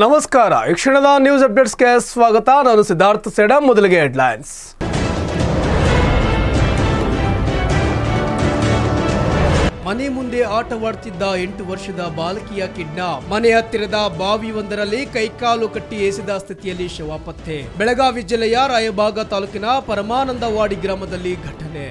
ನಮಸ್ಕಾರ. ಈ ಕ್ಷಣದ ನ್ಯೂಸ್ ಅಪ್ಡೇಟ್ಸ್ಗೆ ಸ್ವಾಗತ. ನಾನು ಸಿದ್ಧಾರ್ಥ ಸೇಡ, ಮೊದಲಿಗೆ ಹೆಡ್ಲೈನ್ಸ್ ಮನೆ ಮುಂದೆ ಆಟವಾಡ್ತಿದ್ದ ಎಂಟು ವರ್ಷದ ಬಾಲಕಿಯ ಕಿಡ್ನಾಪ್. ಮನೆ ಹತ್ತಿರದ ಬಾವಿಯೊಂದರಲ್ಲಿ ಕೈಕಾಲು ಕಟ್ಟಿ ಎಸೆದ ಸ್ಥಿತಿಯಲ್ಲಿ ಶವ ಪತ್ತೆ. ಬೆಳಗಾವಿ ಜಿಲ್ಲೆಯ ರಾಯಬಾಗ ತಾಲೂಕಿನ ಪರಮಾನಂದವಾಡಿ ಗ್ರಾಮದಲ್ಲಿ ಘಟನೆ.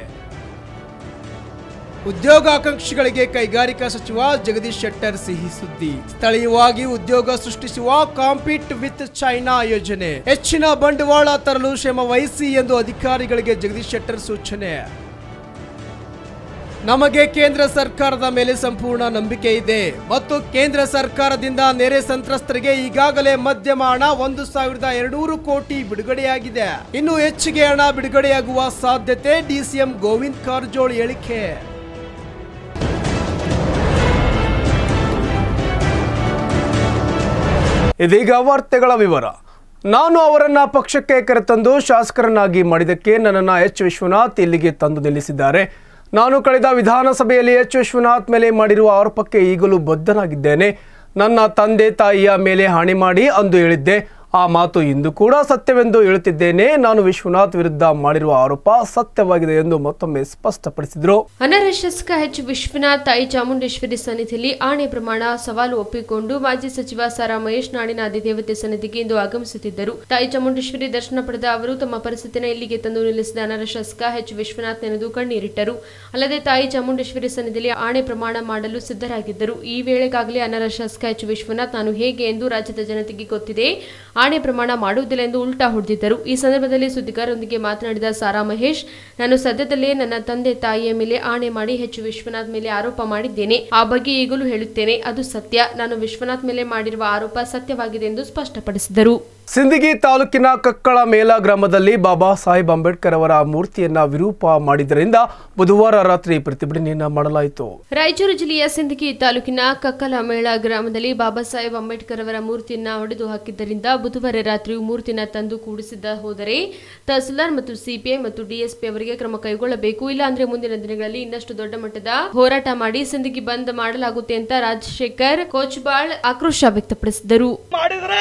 ಉದ್ಯೋಗಾಕಾಂಕ್ಷಿಗಳಿಗೆ ಕೈಗಾರಿಕಾ ಸಚಿವ ಜಗದೀಶ್ ಶೆಟ್ಟರ್ ಸಿಹಿ ಸುದ್ದಿ. ಸ್ಥಳೀಯವಾಗಿ ಉದ್ಯೋಗ ಸೃಷ್ಟಿಸುವ ಕಾಂಪೀಟ್ ವಿತ್ ಚೈನಾ ಯೋಜನೆ. ಹೆಚ್ಚಿನ ಬಂಡವಾಳ ತರಲು ಶ್ರಮ ವಹಿಸಿ ಎಂದು ಅಧಿಕಾರಿಗಳಿಗೆ ಜಗದೀಶ್ ಶೆಟ್ಟರ್ ಸೂಚನೆ. ನಮಗೆ ಕೇಂದ್ರ ಸರ್ಕಾರದ ಮೇಲೆ ಸಂಪೂರ್ಣ ನಂಬಿಕೆ ಇದೆ. ಮತ್ತು ಕೇಂದ್ರ ಸರ್ಕಾರದಿಂದ ನೆರೆ ಸಂತ್ರಸ್ತರಿಗೆ ಈಗಾಗಲೇ ಮಧ್ಯಮ ಹಣ ಒಂದು ಸಾವಿರದ ಎರಡೂರು ಕೋಟಿ ಬಿಡುಗಡೆಯಾಗಿದೆ. ಇನ್ನು ಹೆಚ್ಚಿಗೆ ಹಣ ಬಿಡುಗಡೆಯಾಗುವ ಸಾಧ್ಯತೆ ಡಿಸಿಎಂ ಗೋವಿಂದ್ ಕಾರಜೋಳ್ ಹೇಳಿಕೆ. ಇದೀಗ ವಾರ್ತೆಗಳ ವಿವರ. ನಾನು ಅವರನ್ನ ಪಕ್ಷಕ್ಕೆ ಕರೆತಂದು ಶಾಸಕರನ್ನಾಗಿ ಮಾಡಿದ್ದಕ್ಕೆ ನನ್ನನ್ನು ಎಚ್. ವಿಶ್ವನಾಥ್ ಇಲ್ಲಿಗೆ ತಂದು ನಿಲ್ಲಿಸಿದ್ದಾರೆ. ನಾನು ಕಳೆದ ವಿಧಾನಸಭೆಯಲ್ಲಿ ಎಚ್. ವಿಶ್ವನಾಥ್ ಮೇಲೆ ಮಾಡಿರುವ ಆರೋಪಕ್ಕೆ ಈಗಲೂ ಬದ್ಧನಾಗಿದ್ದೇನೆ. ನನ್ನ ತಂದೆ ತಾಯಿಯ ಮೇಲೆ ಹಾನಿ ಮಾಡಿ ಅಂದು ಹೇಳಿದ್ದೆ. ಆ ಮಾತು ಇಂದು ಕೂಡ ಸತ್ಯವೆಂದು ಹೇಳುತ್ತಿದ್ದೇನೆ. ನಾನು ವಿಶ್ವನಾಥ್ ವಿರುದ್ಧ ಮಾಡಿರುವ ಆರೋಪ ಸತ್ಯವಾಗಿದೆ ಎಂದು ಮತ್ತೊಮ್ಮೆ ಸ್ಪಷ್ಟಪಡಿಸಿದರು. ಅನರ್ಹ ಶಾಸಕ ಎಚ್ ವಿಶ್ವನಾಥ್, ತಾಯಿ ಚಾಮುಂಡೇಶ್ವರಿ ಸನ್ನಿಧಿಯಲ್ಲಿ ಆಣೆ ಪ್ರಮಾಣ ಸವಾಲು ಒಪ್ಪಿಕೊಂಡು ಮಾಜಿ ಸಚಿವ ಸಾರಾ ಮಹೇಶ್ ನಾಡಿನ ಅಧಿದೇವತೆ ಸನ್ನಿಧಿಗೆ ಇಂದು ಆಗಮಿಸುತ್ತಿದ್ದರು. ತಾಯಿ ಚಾಮುಂಡೇಶ್ವರಿ ದರ್ಶನ ಪಡೆದ ಅವರು ತಮ್ಮ ಪರಿಸ್ಥಿತಿನ ಇಲ್ಲಿಗೆ ತಂದು ನಿಲ್ಲಿಸಿದ ಅನರ್ಹ ಶಾಸಕ ಎಚ್ ವಿಶ್ವನಾಥ್ ನೆನೆದು ಕಣ್ಣೀರಿಟ್ಟರು. ಅಲ್ಲದೆ ತಾಯಿ ಚಾಮುಂಡೇಶ್ವರಿ ಸನ್ನಿಧಿಯಲ್ಲಿ ಆಣೆ ಪ್ರಮಾಣ ಮಾಡಲು ಸಿದ್ಧರಾಗಿದ್ದರು. ಈ ವೇಳೆಗಾಗಲೇ ಅನರ್ಹ ಶಾಸಕ ಎಚ್ ವಿಶ್ವನಾಥ್, ನಾನು ಹೇಗೆ ಎಂದು ರಾಜ್ಯದ ಜನತೆಗೆ ಗೊತ್ತಿದೆ. ಆಣೆ ಪ್ರಮಾಣ ಮಾಡುವುದಿಲ್ಲ ಎಂದು ಉಲ್ಟಾ ಹೊಡೆದಿದ್ದರು. ಈ ಸಂದರ್ಭದಲ್ಲಿ ಸುದ್ದಿಗಾರರೊಂದಿಗೆ ಮಾತನಾಡಿದ ಸಾರಾ ಮಹೇಶ್, ನಾನು ಸದ್ಯದಲ್ಲೇ ನನ್ನ ತಂದೆ ತಾಯಿಯ ಮೇಲೆ ಆಣೆ ಮಾಡಿ ಹೆಚ್ಚು ವಿಶ್ವನಾಥ್ ಮೇಲೆ ಆರೋಪ ಮಾಡಿದ್ದೇನೆ. ಆ ಬಗ್ಗೆ ಈಗಲೂ ಹೇಳುತ್ತೇನೆ. ಅದು ಸತ್ಯ. ನಾನು ವಿಶ್ವನಾಥ್ ಮೇಲೆ ಮಾಡಿರುವ ಆರೋಪ ಸತ್ಯವಾಗಿದೆ ಎಂದು ಸ್ಪಷ್ಟಪಡಿಸಿದರು. ಸಿಂದಗಿ ತಾಲೂಕಿನ ಕಕ್ಕಳ ಮೇಲ ಗ್ರಾಮದಲ್ಲಿ ಬಾಬಾ ಸಾಹೇಬ್ ಅಂಬೇಡ್ಕರ್ ಅವರ ಮೂರ್ತಿಯನ್ನ ವಿರೂಪ ಮಾಡಿದ್ದರಿಂದ ಬುಧವಾರ ರಾತ್ರಿ ಪ್ರತಿಭಟನೆಯನ್ನ ಮಾಡಲಾಯಿತು. ರಾಯಚೂರು ಜಿಲ್ಲೆಯ ಸಿಂದಗಿ ತಾಲೂಕಿನ ಕಕ್ಕಲಮೇಳ ಗ್ರಾಮದಲ್ಲಿ ಬಾಬಾ ಸಾಹೇಬ್ ಅಂಬೇಡ್ಕರ್ ಅವರ ಮೂರ್ತಿಯನ್ನ ಹೊಡೆದು ಹಾಕಿದ್ದರಿಂದ ಬುಧವಾರ ರಾತ್ರಿ ಮೂರ್ತಿನ ತಂದು ಕೂಡಿಸಿದ್ದ ಹೋದರೆ ತಹಸೀಲ್ದಾರ್ ಮತ್ತು ಸಿಪಿಐ ಮತ್ತು ಡಿಎಸ್ಪಿ ಅವರಿಗೆ ಕ್ರಮ ಕೈಗೊಳ್ಳಬೇಕು. ಇಲ್ಲ ಅಂದ್ರೆ ಮುಂದಿನ ದಿನಗಳಲ್ಲಿ ಇನ್ನಷ್ಟು ದೊಡ್ಡ ಮಟ್ಟದ ಹೋರಾಟ ಮಾಡಿ ಸಿಂದಗಿ ಬಂದ್ ಮಾಡಲಾಗುತ್ತೆ ಅಂತ ರಾಜಶೇಖರ್ ಕೋಚ್ಬಾಳ್ ಆಕ್ರೋಶ ವ್ಯಕ್ತಪಡಿಸಿದರು. ಮಾಡಿದ್ರ?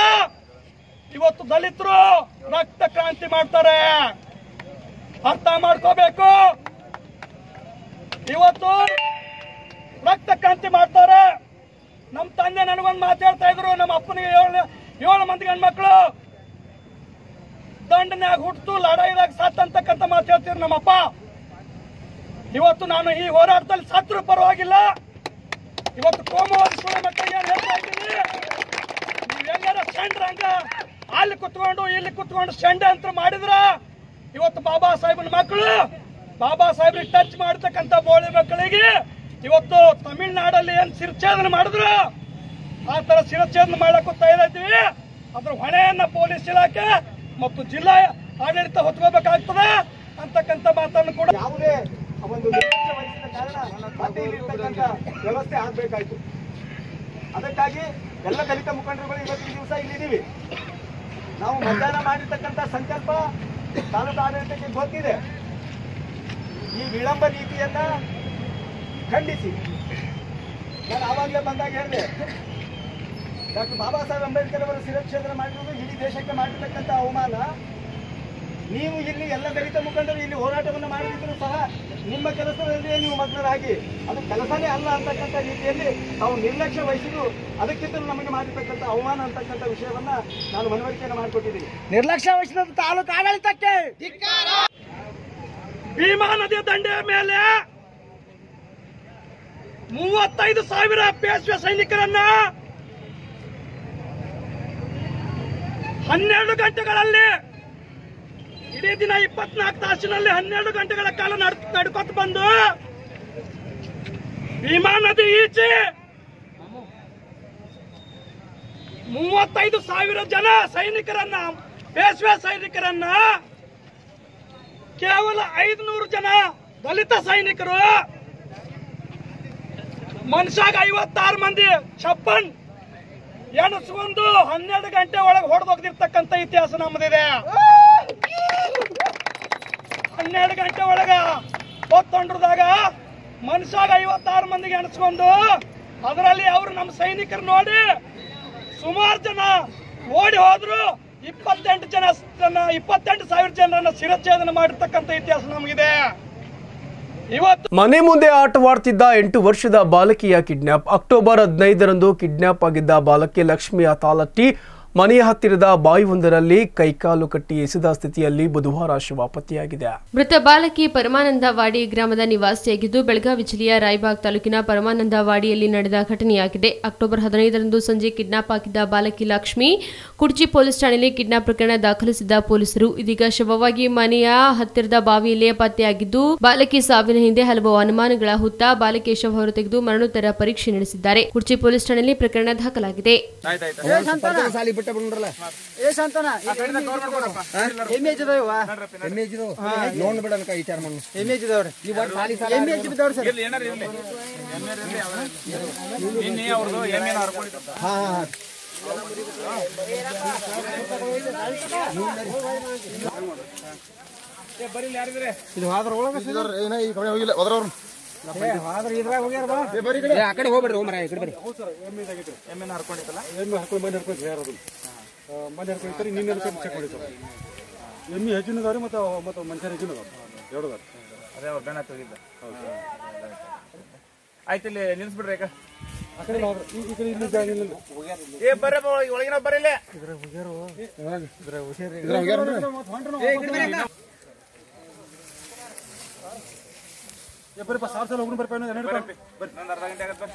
ಇವತ್ತು ದಲಿತರು ರಕ್ತ ಕ್ರಾಂತಿ ಮಾಡ್ತಾರೆ. ಅರ್ಥ ಮಾಡ್ಕೋಬೇಕು. ಇವತ್ತು ರಕ್ತ ಕ್ರಾಂತಿ ಮಾಡ್ತಾರೆ. ನಮ್ಮ ತಂದೆ ನನಗೊಂದು ಮಾತಾಡ್ತಾ ಇದ್ರು, ನಮ್ಮ ಅಪ್ಪನಿಗೆ ಏಳು ಏಳು ಮಂದಿ ಗಂಡ್ಮಕ್ಳು. ದಂಡನ್ಯಾಗ ಹುಟ್ಟು ಲಡಾಯಿದಾಗ ಸತ್ ಅಂತಕ್ಕಂಥ ಮಾತು ಹೇಳ್ತಿದ್ರು ನಮ್ಮಪ್ಪ ಇವತ್ತು ನಾನು ಈ ಹೋರಾಟದಲ್ಲಿ ಸತ್ರು ಪರವಾಗಿಲ್ಲ. ಇವತ್ತು ಕೋಮುವಾದ ಮಕ್ಕಳಿಗೆ ಹೇಳ್ತಾ ಇದ್ದೀನಿ? ನೀವೆಲ್ಲರ ಸೆಂಡ್ರಂಗ ಅಲ್ಲಿ ಕುತ್ಕೊಂಡು, ಇಲ್ಲಿ ಕುತ್ಕೊಂಡು ಸೆಂಡ ಅಂತ ಮಾಡಿದ್ರ? ಇವತ್ತು ಬಾಬಾ ಸಾಹೇಬನ ಮಕ್ಕಳು, ಬಾಬಾ ಸಾಹೇಬ್ರಿಗೆ ಟಚ್ ಮಾಡತಕ್ಕಂತ ಬೋಳಿ ಮಕ್ಕಳಿಗೆ ಇವತ್ತು ತಮಿಳ್ನಾಡಲ್ಲಿ ಏನ್ ಶಿರಚ್ಛೇದನ ಮಾಡಿದ್ರು? ಆ ತರ ಶಿರಚ್ಛೇದನ ಮಾಡಕ್ಕೂ ತಯಾರಿದ್ದೀವಿ ಅದ್ರ ಹೊಣೆಯನ್ನ ಪೊಲೀಸ್ ಇಲಾಖೆ ಮತ್ತು ಜಿಲ್ಲಾ ಆಡಳಿತ ಹೊತ್ಕೋಬೇಕಾಗ್ತದೆ ಅಂತಕ್ಕಂಥ ಮಾತನ್ನು ಕೂಡ ಯಾವುದೇ ಒಂದು ವ್ಯವಸ್ಥೆ ಆಗ್ಬೇಕಾಯ್ತು. ಅದಕ್ಕಾಗಿ ಎಲ್ಲ ದಲಿತ ಮುಖಂಡರುಗಳು ಇವತ್ತಿನ ದಿವಸ ಇಲ್ಲಿದ್ದೀವಿ. ನಾವು ಮತದಾನ ಮಾಡಿರ್ತಕ್ಕಂಥ ಸಂಕಲ್ಪ ತಾಲೂಕು ಆಡಳಿತಕ್ಕೆ ಗೊತ್ತಿದೆ. ಈ ವಿಳಂಬ ನೀತಿಯನ್ನ ಖಂಡಿಸಿ. ನಾನು ಆವಾಗಲೇ ಬಂದಾಗ ಹೇಳಿದೆ, ಡಾಕ್ಟರ್ ಬಾಬಾ ಸಾಹೇಬ್ ಅಂಬೇಡ್ಕರ್ ಅವರು ಶಿರಕ್ಷೇತ್ರ ಮಾಡಿರುವುದು ಇಡೀ ದೇಶಕ್ಕೆ ಮಾಡಿರ್ತಕ್ಕಂಥ ಅವಮಾನ. ನೀವು ಇಲ್ಲಿ ಎಲ್ಲ ದಲಿತ ಮುಖಂಡರು ಇಲ್ಲಿ ಹೋರಾಟವನ್ನು ಮಾಡಿದ್ರು ಸಹ ನಿಮ್ಮ ಕೆಲಸದಲ್ಲಿ ನೀವು ಮಗ್ನರಾಗಿ. ಅದು ಕೆಲಸನೇ ಅಲ್ಲ ಅಂತಕ್ಕಂಥ ರೀತಿಯಲ್ಲಿ ತಾವು ನಿರ್ಲಕ್ಷ್ಯ ವಹಿಸಿದ್ರು ಅದಕ್ಕಿಂತಲೂ ನಮಗೆ ಮಾಡಿರ್ತಕ್ಕಂಥ ಅವಮಾನ ಅಂತಕ್ಕಂಥ ವಿಷಯವನ್ನ ನಾನು ಮನವರಿಕೆಯನ್ನು ಮಾಡಿಕೊಟ್ಟಿದ್ದೀನಿ. ನಿರ್ಲಕ್ಷ್ಯ ವಹಿಸಿದ ತಾಲೂಕು ಆಡಳಿತಕ್ಕೆ ಭೀಮಾ ನದಿಯ ದಂಡೆಯ ಮೇಲೆ ಮೂವತ್ತೈದು ಸಾವಿರ ಪೇಶ್ವೆ ಸೈನಿಕರನ್ನ ಹನ್ನೆರಡು ಗಂಟೆಗಳಲ್ಲಿ ಇಡೀ ದಿನ ಇಪ್ಪತ್ನಾಲ್ಕು ತಾಸಿನಲ್ಲಿ ಹನ್ನೆರಡು ಗಂಟೆಗಳ ಕಾಲ ನಡ್- ನಡ್ಕೊತ ಬಂದು ಭೀಮಾ ನದಿ ಈಚೆ ಮೂವತ್ತೈದು ಸಾವಿರ ಜನ ಸೈನಿಕರನ್ನ ಪೇಶ್ವೆ ಸೈನಿಕರನ್ನ, ಕೇವಲ ಐದುನೂರು ಜನ ದಲಿತ ಸೈನಿಕರು, ಮನುಷ್ಯಾಗ ಐವತ್ತಾರು ಮಂದಿ ಚಪ್ಪನ್ ಎಣಸ್ಕೊಂಡು ಹನ್ನೆರಡು ಗಂಟೆ ಒಳಗೆ ಹೊಡೆದೋಗ್ದಿರ್ತಕ್ಕಂಥ ಇತಿಹಾಸ ನಮ್ಮದಿದೆ ಹನ್ನೆರಡು ಗಂಟೆ ಒಳಗ ಹೊತ್ತೊಂಡ್ರದಾಗ ಮನುಷ್ಯಾಗ ಐವತ್ತಾರು ಮಂದಿಗೆ ಅನಿಸ್ಕೊಂಡು ಅದರಲ್ಲಿ ಅವರು ನಮ್ಮ ಸೈನಿಕರು ನೋಡಿ ಸುಮಾರು ಜನ ಓಡಿ ಹೋದ್ರು. ಇಪ್ಪತ್ತೆಂಟು ಜನ ಇಪ್ಪತ್ತೆಂಟು ಸಾವಿರ ಜನರನ್ನ ಶಿರಚ್ಛೇದನ ಮಾಡಿರ್ತಕ್ಕಂಥ ಇತಿಹಾಸ ನಮಗಿದೆ. ಇವತ್ತು ಮನೆ ಮುಂದೆ ಆಟವಾಡ್ತಿದ್ದ ಎಂಟು ವರ್ಷದ ಬಾಲಕಿಯ ಕಿಡ್ನಾಪ್. ಅಕ್ಟೋಬರ್ ಹದಿನೈದರಂದು ಕಿಡ್ನಾಪ್ ಆಗಿದ್ದ ಬಾಲಕಿ ಲಕ್ಷ್ಮಿಯ ತಾಲಟ್ಟಿ ಮನೆಯ ಹತ್ತಿರದ ಬಾಯಿಯೊಂದರಲ್ಲಿ ಕೈಕಾಲು ಕಟ್ಟಿ ಎಸೆದ ಸ್ಥಿತಿಯಲ್ಲಿ ಬುಧವಾರ ಶವ ಪತ್ತೆಯಾಗಿದೆ ಮೃತ ಬಾಲಕಿ ಪರಮಾನಂದವಾಡಿ ಗ್ರಾಮದ ನಿವಾಸಿಯಾಗಿದ್ದು ಬೆಳಗಾವಿ ಜಿಲ್ಲೆಯ ರಾಯಬಾಗ್ ತಾಲೂಕಿನ ಪರಮಾನಂದವಾಡಿಯಲ್ಲಿ ನಡೆದ ಘಟನೆಯಾಗಿದೆ. ಅಕ್ಟೋಬರ್ ಹದಿನೈದರಂದು ಸಂಜೆ ಕಿಡ್ನಾಪ್ ಆಗಿದ್ದ ಬಾಲಕಿ ಲಕ್ಷ್ಮಿ ಕುರ್ಚಿ ಪೊಲೀಸ್ ಠಾಣೆಯಲ್ಲಿ ಕಿಡ್ನಾಪ್ ಪ್ರಕರಣ ದಾಖಲಿಸಿದ್ದ ಪೊಲೀಸರು. ಇದೀಗ ಶವವಾಗಿ ಮನೆಯ ಹತ್ತಿರದ ಬಾವಿಯಲ್ಲೇ ಪತ್ತೆಯಾಗಿದ್ದು ಬಾಲಕಿ ಸಾವಿನ ಹಿಂದೆ ಹಲವು ಅನುಮಾನಗಳ ಹುತ್ತ ಬಾಲಕಿ ಶವ ಹೊರತೆಗೆದು ಮರಣೋತ್ತರ ಪರೀಕ್ಷೆ ನಡೆಸಿದ್ದಾರೆ. ಕುರ್ಚಿ ಪೊಲೀಸ್ ಠಾಣೆಯಲ್ಲಿ ಪ್ರಕರಣ ದಾಖಲಾಗಿದೆ. ಬಿಟ್ಟ ಬಂದ್ರಲ್ಲ. ಏ ಶಾಂತನ ಎಮ್ಮೆಜ್ ಇದಾವ ಎಮ್ಮೆಜ್ ಇದಾವ ನೋಡ್ ಬಿಡ ಅನ್ಕ ವಿಚಾರ ಮಾಡು ಎಮ್ಮೆಜ್ ಇದಾವ್ರಿ ಈ ಸರ್. ಹಾ ಹಾ ಹಾ. ಇದು ಹಾದ್ರ ಒಳಗ ಏನ ಈ ಕಡೆ ಹೋಗಿಲ್ಲ ಹೋದ್ರವ್ರು ಹೋಗ್ಯಾರ ಆ ಕಡೆ ಹೋಗ್ಬೇಡ್ರಿ ಹೋಗ್ಮರ ಈ ಕಡೆ ಬರ್ರಿ ಎಮ್ಮೆ ಹಾಕೊಂಡು ಮನೆ ಹರ್ಕೊಂಡು ಯಾರದು ಮನೆ ಹರ್ಕೊಂಡಿರ್ತಾರೆ ನಿನ್ನೆ ಚೆಕ್ ಮಾಡಿರ್ತಾರೆ ಎಮ್ಮೆ ಹೆಚ್ಚಿನ ಅದಾವ್ರಿ ಮತ್ತು ಮತ್ತು ಮನುಷ್ಯರ ಹೆಚ್ಚಿನ ಅದಾವ ಎರಡು ಅದಾವ ಅದೇ ಅವ್ರು ಬೆಣ್ಣ ಹೋಗಿದ್ದ ಆಯ್ತು ಇಲ್ಲಿ ನಿಲ್ಸ್ಬಿಡ್ರಿ ಆ ಕಡೆ ಈ ಕಡೆ ಇಲ್ಲಿ ಜಾಗ ಇಲ್ಲ. ಏ ಬರ್ರಿ ಒಳಗೆ ಒಳಗಿನ ಬರಲ್ಲ ಏ ಬರ್ರಿಪ್ಪ ಸಾವಿರ ಸಲ ಹೋಗ್ರು ಬರ್ಪ ಎರಡು ಬರ್ರಿ ಇನ್ನೊಂದು ಅರ್ಧ ಗಂಟೆ ಆಗತ್ತೆ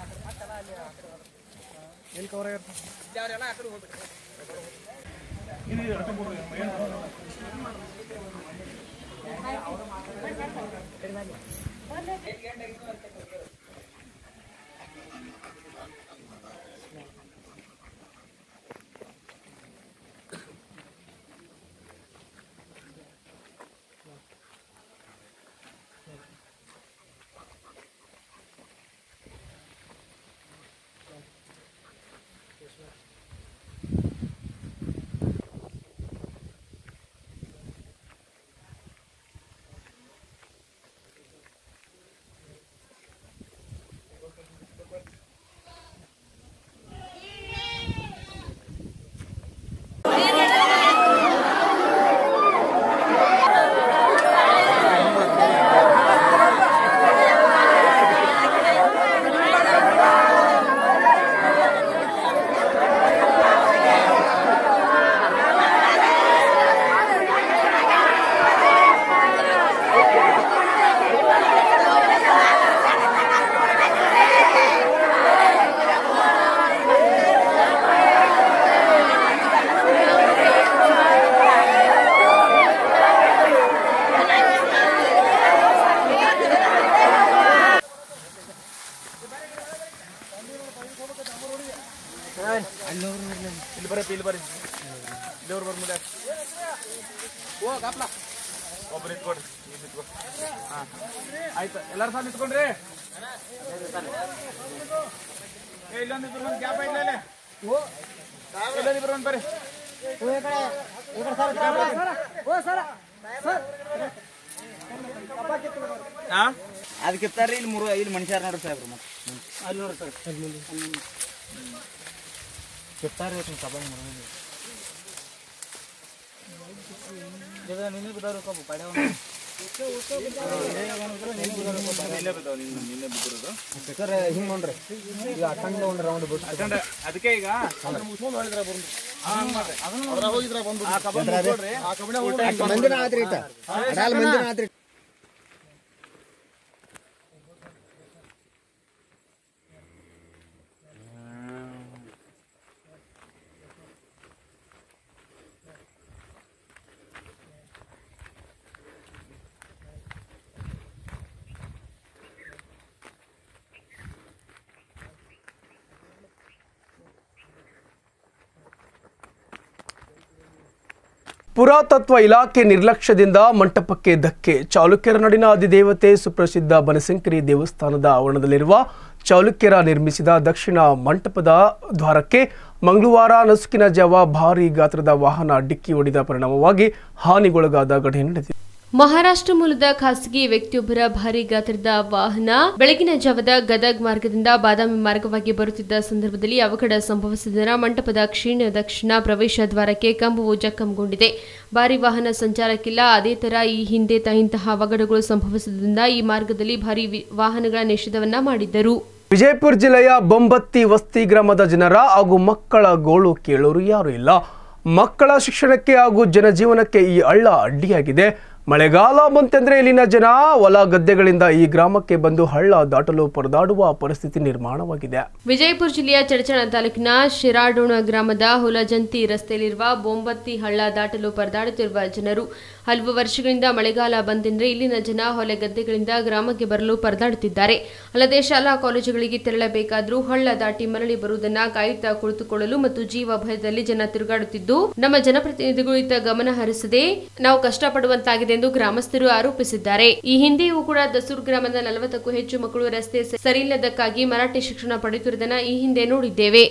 ಇಲ್ಲಿ ಬರ್ರಿ ಇಲ್ಲಿ ಬರ್ರಿ ದೇವ್ರ ಬರ್ ಮುಂದೆ ಒಬ್ರು ಇಟ್ಕೊಡ್ರಿ ನೀವು ನಿಂತ್ಕೊ. ಹಾ. ಆಯ್ತು ಎಲ್ಲಾರು ಸಹ ನಿಂತ್ಕೊಂಡ್ರಿ? ಏ ಇಲ್ಲೊಂದು ಒಂದು ಗ್ಯಾಪ್ ಇಲ್ಲಿ. ಇಲ್ಲೊಂದು ಇಬ್ರು ಒಂದು ಬರ್ರಿ. ಹಾ ಅದಕ್ಕೆ ಇಲ್ಲಿ ಮೂರು ಇಲ್ಲಿ ಮನುಷ್ಯರು ನೋಡ್ರಿ ಸಾಹೇಬ್ರು ಮತ್ತೆ. ಹಿಂಗ್ ನೋಡ್ರಿ ಈಗ ಅಕ್ಕಂಡ ಒಂದು ರೌಂಡ್ ಬಿಟ್ಟು ಯಾಕಂದ್ರೆ ಅದಕ್ಕೆ ಈಗ ಮಂದಿನ ಆತ್ರಿ ಇತ್ತ? ಅಡಾಲ್ ಮಂದಿನ ಆತ್ರಿ ಪುರಾತತ್ವ ಇಲಾಖೆ ನಿರ್ಲಕ್ಷ್ಯದಿಂದ ಮಂಟಪಕ್ಕೆ ಧಕ್ಕೆ. ಚಾಲುಕ್ಯರ ನಾಡಿನ ಅಧಿದೇವತೆ ಸುಪ್ರಸಿದ್ಧ ಬನಶಂಕರಿ ದೇವಸ್ಥಾನದ ಆವರಣದಲ್ಲಿರುವ ಚಾಲುಕ್ಯರ ನಿರ್ಮಿಸಿದ ದಕ್ಷಿಣ ಮಂಟಪದ ದ್ವಾರಕ್ಕೆ ಮಂಗಳವಾರ ನಸುಕಿನ ಜಾವ ಭಾರೀ ಗಾತ್ರದ ವಾಹನ ಡಿಕ್ಕಿ ಹೊಡೆದ ಪರಿಣಾಮವಾಗಿ ಹಾನಿಗೊಳಗಾದ ಘಟನೆ ನಡೆದಿದೆ. ಮಹಾರಾಷ್ಟ್ರ ಮೂಲದ ಖಾಸಗಿ ವ್ಯಕ್ತಿಯೊಬ್ಬರ ಭಾರಿ ಗಾತ್ರದ ವಾಹನ ಬೆಳಗಿನ ಜಾವದ ಗದಗ್ ಮಾರ್ಗದಿಂದ ಬಾದಾಮಿ ಮಾರ್ಗವಾಗಿ ಬರುತ್ತಿದ್ದ ಸಂದರ್ಭದಲ್ಲಿ ಅವಘಡ ಸಂಭವಿಸಿದ ಮಂಟಪದ ಕ್ಷೀಣ ದಕ್ಷಿಣ ಪ್ರವೇಶ ದ್ವಾರಕ್ಕೆ ಕಂಬವು ಜಖಂಗೊಂಡಿದೆ ಭಾರಿ ವಾಹನ ಸಂಚಾರಕ್ಕಿಲ್ಲ, ಅದೇ ತರ ಈ ಹಿಂದೆ ಇಂತಹ ಅವಘಡಗಳು ಸಂಭವಿಸಿದ್ದರಿಂದ ಈ ಮಾರ್ಗದಲ್ಲಿ ಭಾರಿ ವಾಹನಗಳ ನಿಷೇಧವನ್ನ ಮಾಡಿದ್ದರು. ವಿಜಯಪುರ ಜಿಲ್ಲೆಯ ಬೊಂಬತ್ತಿ ವಸ್ತಿ ಗ್ರಾಮದ ಜನರ ಹಾಗೂ ಮಕ್ಕಳ ಗೋಳು ಕೇಳೋರು ಯಾರು ಇಲ್ಲ. ಮಕ್ಕಳ ಶಿಕ್ಷಣಕ್ಕೆ ಹಾಗೂ ಜನಜೀವನಕ್ಕೆ ಈ ಹಳ್ಳ ಅಡ್ಡಿಯಾಗಿದೆ. ಮಳೆಗಾಲ ಬಂತಂದ್ರೆ ಇಲ್ಲಿನ ಜನ ಹೊಲ ಗದ್ದೆಗಳಿಂದ ಈ ಗ್ರಾಮಕ್ಕೆ ಬಂದು ಹಳ್ಳ ದಾಟಲು ಪರದಾಡುವ ಪರಿಸ್ಥಿತಿ ನಿರ್ಮಾಣವಾಗಿದೆ. ವಿಜಯಪುರ ಜಿಲ್ಲೆಯ ಚಡಚಣ ತಾಲೂಕಿನ ಶಿರಾಡೋಣ ಗ್ರಾಮದ ಹುಲಜಂತಿ ರಸ್ತೆಯಲ್ಲಿರುವ ಬೊಂಬತ್ತಿ ಹಳ್ಳ ದಾಟಲು ಪರದಾಡುತ್ತಿರುವ ಜನರು ಹಲವು ವರ್ಷಗಳಿಂದ ಮಳೆಗಾಲ ಬಂತೆಂದರೆ ಇಲ್ಲಿನ ಜನ ಹೊಲ ಗದ್ದೆಗಳಿಂದ ಗ್ರಾಮಕ್ಕೆ ಬರಲು ಪರದಾಡುತ್ತಿದ್ದಾರೆ. ಅಲ್ಲದೆ ಶಾಲಾ ಕಾಲೇಜುಗಳಿಗೆ ತೆರಳಬೇಕಾದರೂ ಹಳ್ಳ ದಾಟಿ ಮರಳಿ ಬರುವುದನ್ನ ಕಾಯುತ್ತಾ ಕುಳಿತುಕೊಳ್ಳಲು ಮತ್ತು ಜೀವ ಭಯದಲ್ಲಿ ಜನ ತಿರುಗಾಡುತ್ತಿದ್ದು, ನಮ್ಮ ಜನಪ್ರತಿನಿಧಿಗಳು ಇತ್ತ ಗಮನ ಹರಿಸದೆ ನಾವು ಕಷ್ಟಪಡುವಂತಾಗಿದೆ ಎಂದು ಗ್ರಾಮಸ್ಥರು ಆರೋಪಿಸಿದ್ದಾರೆ. ಈ ಹಿಂದೆಯೂ ಕೂಡ ದಸೂರ್ ಗ್ರಾಮದ ನಲವತ್ತಕ್ಕೂ ಹೆಚ್ಚು ಮಕ್ಕಳು ರಸ್ತೆ ಸರಿಯಿಲ್ಲದಕ್ಕಾಗಿ ಮರಾಠಿ ಶಿಕ್ಷಣ ಪಡೆಯುತ್ತಿರುವುದನ್ನು ಈ ಹಿಂದೆ ನೋಡಿದ್ದೇವೆ.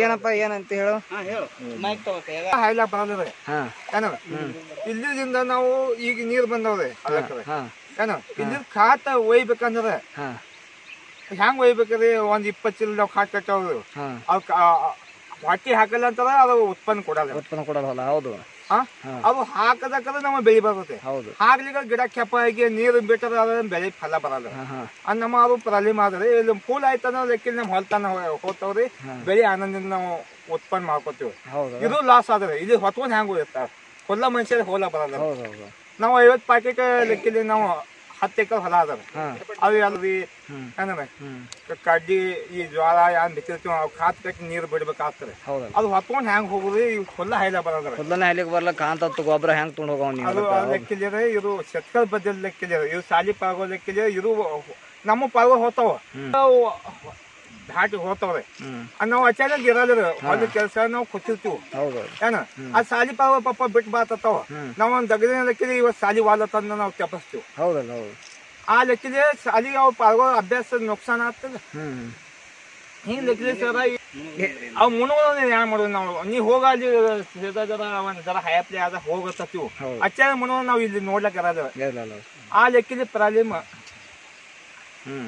ಏನಪ್ಪ ಏನಂತ ಹೇಳು? ಹಾಯ್ಲಾಕ್ ಹಾ ಏನ? ಇಲ್ಲಿಂದ ನಾವು ಈಗ ನೀರ್ ಬಂದವ್ರೆ ಏನ? ಇಲ್ಲಿ ಖಾತ ಒಯ್ಬೇಕಂದ್ರೆ ಹಾ. ಹೆಂಗ್ ಒಯ್ಬೇಕ್ರಿ? ಒಂದ್ ಇಪ್ಪತ್ ಚಿಲ್ ನಾವು ಖಾತ್ ಕಟ್ಟವ್ರು ಅವ್ ಹೊಟ್ಟಿ ಹಾಕಲ್ಲ ಅಂತಾರ ಅದು ಉತ್ಪನ್ನ ಕೊಡಲ್ಲ. ಉತ್ಪನ್ನ ಕೊಡಲ್ಲ ಹೌದು. ಅದು ಹಾಕದಕ್ಕದ ನಮ್ಮ ಬೆಳಿ ಬರ್ತೈತೆ ಹಾಕ್ಲಿಕ್ಕೆ ಗಿಡ ಕೆಪ್ಪ ಆಗಿ ನೀರು ಬಿಟ್ಟರೆ ಅದ್ರ ಬೆಳೆ ಫಲ ಬರಲ್ಲ. ನಮ್ಮ ಅದು ಪ್ರಾಬ್ಲಮ್ ಆದ್ರೆ ಇಲ್ಲಿ ಫೂಲ್ ಆಯ್ತಂದ್ರೆ ಲೆಕ್ಕ ನಮ್ಮ ಹೊಲ್ತಾನ ಹೋಗ್ತಾವ್ರಿ. ಬೆಳೆ ಆನಂದಿಂದ ನಾವು ಉತ್ಪನ್ನ ಮಾಡ್ಕೋತೀವಿ. ಇದು ಲಾಸ್ ಆದ್ರೆ ಇಲ್ಲಿ ಹೊತ್ಕೊಂಡ್ ಹೆಂಗ್ ಹೋಗಿರ್ತಾರ ಹೊಲ ಮನುಷ್ಯರಿಗೆ ಹೋಲ ಬರಲ್ಲ. ನಾವು ಐವತ್ ಪ್ಯಾಕೆಟ್ ಲೆಕ್ಕಿಲ್ಲಿ ನಾವು ಹತ್ತು ಎಕರೆ ಹೊಲ ಅದಾವ. ಅವು ಕಡ್ಡಿ ಈ ಜ್ವಾಳ ಯಾವ ಬಿತ್ತಿರ್ತೀವಿ ಅವು ಖಾತ್ ಕಟ್ಟಿ ನೀರು ಬಿಡ್ಬೇಕಾಗ್ತದೆ. ಅದು ಹೊತ್ಕೊಂಡ್ ಹೆಂಗ್ ಹೋಗುದು? ಈ ಹೊಲ ಹೈಲ ಬರೋದ್ರ ಹುಲ್ಲನ ಹೈಲಿಗೆ ಬರ್ಲಕ್ಕ ಕಾಂತ ಗೊಬ್ಬರ ಹೆಂಗ್ ತೊಗೊಂಡ್ ಹೋಗವ್ ಅದು ಲೆಕ್ಕಲಿದ್ರೆ ಇದು ಶೆತ್ಕಲ್ ಬದ್ದಲ್ಲಿ ಇದು ಸಾಲಿ ಪಾಗೋ ಲೆಕ್ಕಲಿದ್ರೆ ಇದು ನಮ್ಮ ಪಾಗೋ ಹೋಗ್ತಾವ. ಅವು ದಾಟಿ ಹೋಗ್ತಾವ್ರೆ ಹ್ಮ್. ಅದ್ ನಾವು ಅಚಾನಕ್ ಇರಲ್ರಿ ಒಂದು ಕೆಲಸ ನಾವು ಕೊಟ್ಟಿರ್ತೀವಿ. ಏನ? ಆ ಸಾಲಿ ಪಾವ ಪಾಪ ಬಿಟ್ಟು ಬಾತತ್ತಾವ. ನಾವ್ ಒಂದ್ ದಗದಿನ ಲೆಕ್ಕಿದ್ರೆ ಇವತ್ ಸಾಲಿ ವಾಲತ್ತ ನಾವು ತಪ್ಪಿಸ್ತೀವಿ ಆ ಲೆಕ್ಕಿದ್ರೆ ಸಾಲಿ ಅವ್ ಪಾಲ್ಗೋ ಅಭ್ಯಾಸ ನುಕ್ಸಾನ ಆಗ್ತದ. ಹ್ಮ್. ಹಿಂಗ್ ಲೆಕ್ಕಿದ್ರೆ ಸರ ಅವ್ ಮುಣಗೋದ ಏನ್ ಮಾಡೋದು ನಾವು? ನೀ ಹೋಗ ಅಲ್ಲಿ ಜರ ಒಂದ್ ಜರ ಹಯಾಪ್ಲಿ ಆದ ಹೋಗತ್ತೀವಿ ಅಚ್ಚಾರ ಮುಣೋ ನಾವ್ ಇಲ್ಲಿ ನೋಡ್ಲಕ್ ಇರಲ್ಲ ಆ ಲೆಕ್ಕಿದ್ರೆ ಪ್ರಾಬ್ಲಮ್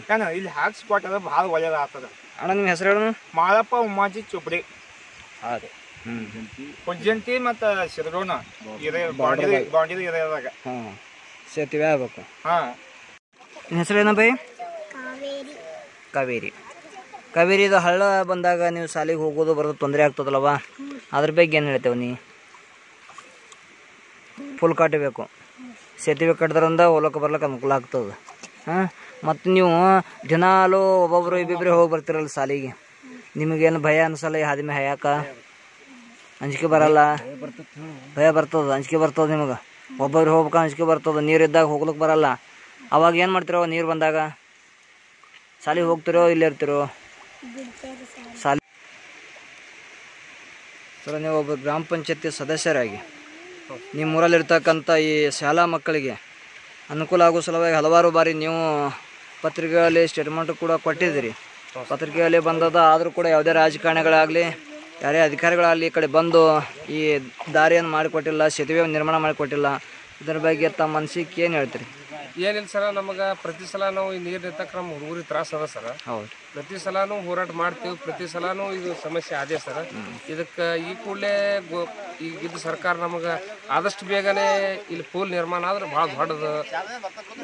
ಏನ ಇಲ್ಲಿ ಹಾಟ್ ಸ್ಪಾಟ್ ಅದ ಭಾಳ ಒಳ್ಳೇದ ಆಗ್ತದ. ಅಣ್ಣ ನಿಮ್ಮ ಹೆಸರು ಹೇಳು ಮಾಳಪ್ಪ ಉಮ್ಮಾಜಿ ಚುಬ್ಡಿ ಅದೇ ಹ್ಞೂ ಕುಜ್ಜಂತಿ ಮತ್ತ ಶಿರಡೋಣ ಇರೇ ಬಾಂಡಿದ ಬಾಂಡಿದ ಇರೋದಾಗ ಹಾ. ಸೇತುವೆ ಆಗ್ಬೇಕು. ಹಾಂ. ನಿಮ್ಮ ಹೆಸರು ಏನಪ್ಪ ಕಾವೇರಿ. ಕಾವೇರಿ. ಇದು ಹಳ್ಳ ಬಂದಾಗ ನೀವು ಶಾಲೆಗೆ ಹೋಗೋದು ಬರೋದು ತೊಂದರೆ ಆಗ್ತದಲ್ಲವ ಅದ್ರ ಬಗ್ಗೆ ಏನು ಹೇಳ್ತೇವೆ ನೀ? ಫುಲ್ ಕಟ್ಟಬೇಕು ಸೇತುವೆ ಕಟ್ಟದ್ರಿಂದ ಹೋಲಕ್ಕೆ ಬರ್ಲಕ್ಕೆ ಅನುಕೂಲ ಆಗ್ತದೆ. ಹಾಂ? ಮತ್ತು ನೀವು ದಿನಾಲು ಒಬ್ಬೊಬ್ರು ಇಬ್ಬಿಬ್ರೆ ಹೋಗಿ ಬರ್ತಿರಲ್ಲ ಶಾಲೆಗೆ ನಿಮಗೇನು ಭಯ ಅನ್ಸಲ್ಲ ಈ ಹಾದಿ ಹಯಾಕ? ಅಂಜಿಕೆ ಬರಲ್ಲ? ಭಯ ಬರ್ತದೆ, ಅಂಜಿಕೆ ಬರ್ತದೆ ನಿಮಗೆ? ಒಬ್ಬೊಬ್ರು ಹೋಗ್ಬೇಕು ಅಂಜಿಕೆ ಬರ್ತದೆ, ನೀರು ಇದ್ದಾಗ ಹೋಗ್ಲಿಕ್ಕೆ ಬರಲ್ಲ. ಅವಾಗ ಏನು ಮಾಡ್ತಿರೋ, ನೀರು ಬಂದಾಗ? ಶಾಲೆಗೆ ಹೋಗ್ತಿರೋ, ಇಲ್ಲೇ ಇರ್ತಿರೋ? ಶಾಲೆ ಸರ್, ನೀವು ಒಬ್ಬ ಗ್ರಾಮ ಪಂಚಾಯತಿ ಸದಸ್ಯರಾಗಿ, ನಿಮ್ಮೂರಲ್ಲಿರ್ತಕ್ಕಂಥ ಈ ಶಾಲಾ ಮಕ್ಕಳಿಗೆ ಅನುಕೂಲ ಆಗೋ ಸಲುವಾಗಿ ಹಲವಾರು ಬಾರಿ ನೀವು ಪತ್ರಿಕೆಗಳಲ್ಲಿ ಸ್ಟೇಟ್ಮೆಂಟ್ ಕೂಡ ಕೊಟ್ಟಿದ್ದೀರಿ. ಪತ್ರಿಕೆಯಲ್ಲಿ ಬಂದದ ಆದರೂ ಕೂಡ ಯಾವುದೇ ರಾಜಕಾರಣಿಗಳಾಗಲಿ ಯಾರೇ ಅಧಿಕಾರಿಗಳಾಗಲಿ ಈ ಕಡೆ ಬಂದು ಈ ದಾರಿಯನ್ನು ಮಾಡಿಕೊಟ್ಟಿಲ್ಲ ಸೇತುವೆ ನಿರ್ಮಾಣ ಮಾಡಿಕೊಟ್ಟಿಲ್ಲ ಇದರ ಬಗ್ಗೆ ತಮ್ಮ ಮನಸ್ಸಿಗೆ ಏನು ಹೇಳ್ತೀರಿ? ಏನಿಲ್ಲ ಸರ ನಮಗೆ ಪ್ರತಿ ಸಲ ನಾವು ಈ ನೀರು ನಿಂತಕ್ಕೆ ನಮ್ಮ ಹುಡುಗರಿಗೆ ತ್ರಾಸ ಅದ ಸರ. ಹೌದು. ಪ್ರತಿ ಸಲಾನು ಹೋರಾಟ ಮಾಡ್ತೀವಿ ಪ್ರತಿ ಸಲಾನು ಇದು ಸಮಸ್ಯೆ ಅದೇ ಸರ್. ಇದಕ್ಕೆ ಈ ಕೂಡಲೇ ಈಗ ಇದು ಸರ್ಕಾರ ನಮಗೆ ಆದಷ್ಟು ಬೇಗನೆ ಇಲ್ಲಿ ಪೂಲ್ ನಿರ್ಮಾಣ ಆದ್ರೆ ಭಾಳ ದೊಡ್ಡದು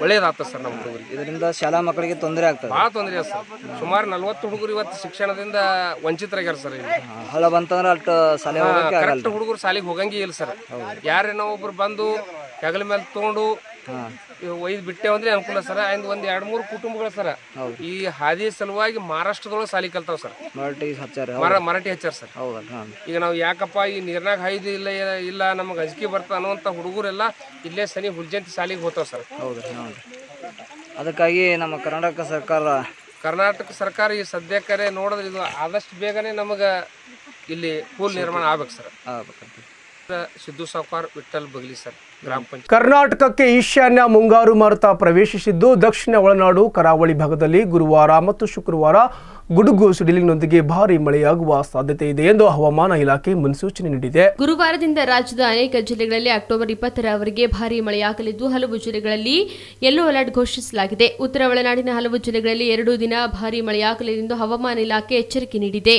ಒಳ್ಳೇದಾಗ್ತದೆ ಸರ್ ನಮ್ಮ ಹುಡುಗರಿಗೆ ಇದರಿಂದ ಶಾಲಾ ಮಕ್ಕಳಿಗೆ ತೊಂದರೆ ಆಗ್ತದೆ. ಭಾಳ ತೊಂದರೆ ಸರ್. ಸುಮಾರು ನಲ್ವತ್ತು ಹುಡುಗರು ಇವತ್ತು ಶಿಕ್ಷಣದಿಂದ ವಂಚಿತರಾಗ್ಯಾರ ಸರ್ ಇಲ್ಲಿ. ಹಳ ಬಂತಂದ್ರೆ ಅಷ್ಟು ಶಾಲೆ ಕರೆಕ್ಟ್ ಹುಡುಗರು ಶಾಲೆಗೆ ಹೋಗಂಗೆ ಇಲ್ಲ ಸರ್. ಯಾರೇನೋ ಒಬ್ರು ಬಂದು ಹೆಗಲ ಮೇಲೆ ತಗೊಂಡು ಒಯ್ದು ಬಿಟ್ಟೆ ಅಂದ್ರೆ ಅನುಕೂಲ ಸರ್. ಅಂದ್ ಒಂದ್ ಎರಡ್ ಮೂರು ಕುಟುಂಬಗಳು ಸರ್. ಈ ಹಾದಿ ಸಲುವಾಗಿ ಮಹಾರಾಷ್ಟ್ರದೊಳಗೆ ಸಾಲಿ ಕಲ್ತಾವ ಸರ್. ಮರಾಠಿ ಹಚ್ಚಾರ ಮರ ಮರಾಠಿ ಹಚ್ಚಾರ ಸರ್. ಹೌದಲ್ಲ ಹಾಂ. ಈಗ ನಾವು ಯಾಕಪ್ಪ ಈ ನೀರ್ನಾಗ ಹಾಯ್ದು ಇಲ್ಲ ಇಲ್ಲ ನಮಗೆ ಅಂಜಿಕೆ ಬರ್ತಾ ಅನ್ನುವಂಥ ಹುಡುಗರೆಲ್ಲ ಇಲ್ಲೇ ಸನಿ ಹುಲ್ಜಂತಿ ಸಾಲಿಗೆ ಹೋಗ್ತಾವ ಸರ್. ಹೌದು ಹೌದು. ಅದಕ್ಕಾಗಿ ನಮ್ಮ ಕರ್ನಾಟಕ ಸರ್ಕಾರ ಕರ್ನಾಟಕ ಸರ್ಕಾರ ಈ ಸದ್ಯಕ್ಕರೆ ನೋಡಿದ್ರೆ ಇದು ಆದಷ್ಟು ಬೇಗನೆ ನಮಗೆ ಇಲ್ಲಿ ಪೂಲ್ ನಿರ್ಮಾಣ ಆಗ್ಬೇಕು ಸರ್. ಆಗ್ಬೇಕಂತ. ಸಿದ್ದು ಸಾಕಾರ್ ವಿಠಲ್ ಬಗ್ಲಿ ಸರ್ ಗ್ರಾಮ ಪಂಚಾಯತ್. ಕರ್ನಾಟಕಕ್ಕೆ ಈಶಾನ್ಯ ಮುಂಗಾರು ಮಾರುತ ಪ್ರವೇಶಿಸಿದ್ದು ದಕ್ಷಿಣ ಒಳನಾಡು ಕರಾವಳಿ ಭಾಗದಲ್ಲಿ ಗುರುವಾರ ಮತ್ತು ಶುಕ್ರವಾರ ಗುಡುಗು ಸಿಡಿಲಿನೊಂದಿಗೆ ಭಾರಿ ಮಳೆಯಾಗುವ ಸಾಧ್ಯತೆ ಇದೆ ಎಂದು ಹವಾಮಾನ ಇಲಾಖೆ ಮುನ್ಸೂಚನೆ ನೀಡಿದೆ. ಗುರುವಾರದಿಂದ ರಾಜ್ಯದ ಅನೇಕ ಜಿಲ್ಲೆಗಳಲ್ಲಿ ಅಕ್ಟೋಬರ್ ಇಪ್ಪತ್ತರವರೆಗೆ ಭಾರಿ ಮಳೆಯಾಗಲಿದ್ದು ಹಲವು ಜಿಲ್ಲೆಗಳಲ್ಲಿ ಯೆಲ್ಲೋ ಅಲರ್ಟ್ ಘೋಷಿಸಲಾಗಿದೆ. ಉತ್ತರ ಒಳನಾಡಿನ ಹಲವು ಜಿಲ್ಲೆಗಳಲ್ಲಿ ಎರಡು ದಿನ ಭಾರಿ ಮಳೆಯಾಗಲಿದೆ ಎಂದು ಹವಾಮಾನ ಇಲಾಖೆ ಎಚ್ಚರಿಕೆ ನೀಡಿದೆ.